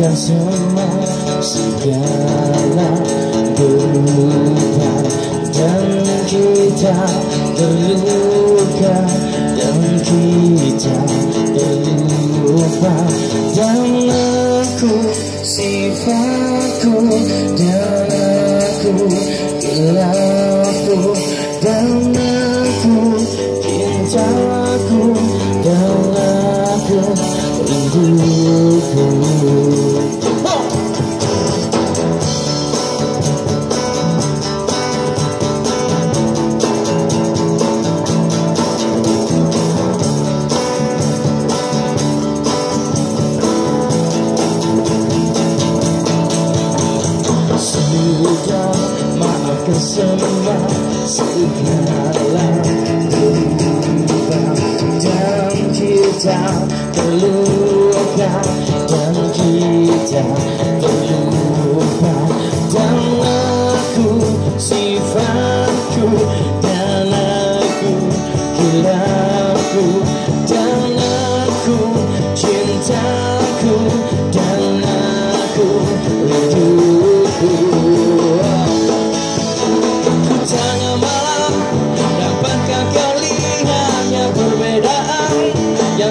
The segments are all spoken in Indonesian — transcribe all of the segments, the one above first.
maafkan semua segala berubah dan kita terluka dan kita terlupa. Dan aku sifatku dan aku hilafku dan aku cintaku dan aku rinduku maafkan semua segala berubah dan kita terluka dan kita terlupa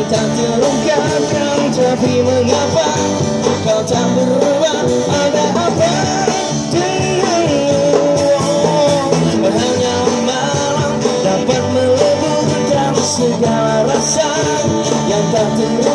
tak terungkapkan Tapi mengapa? Kau tak berubah Ada apa? Denganmu Hanya malam Dapat meleburkan segala rasa Yang tak terungkapkan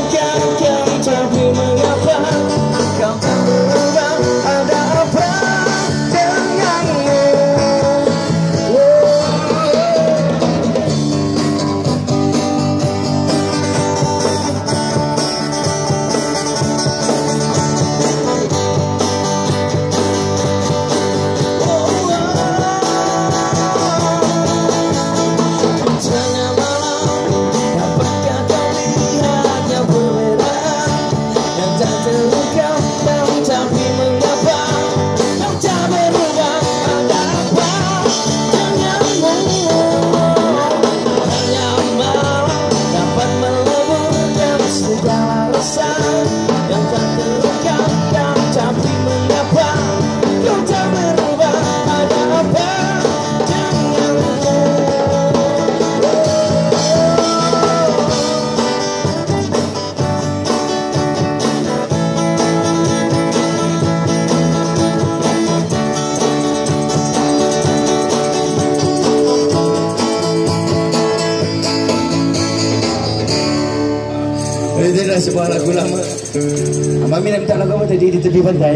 Itu adalah sebuah lagu lama. Abang minat minta lagu apa tadi di tepi pantai?